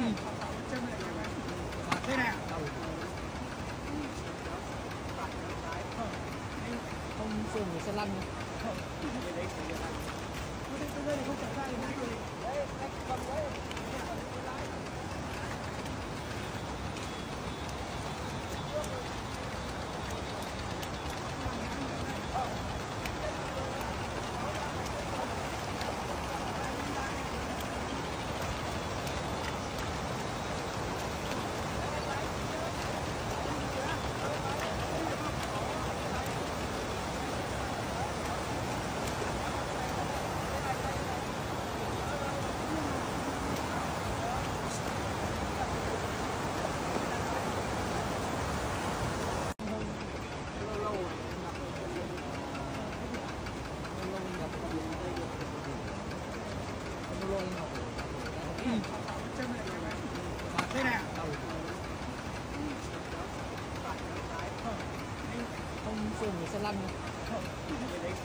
Ừ. thế nào không dùng sẽ lăn không Không dùng của xe lăn này.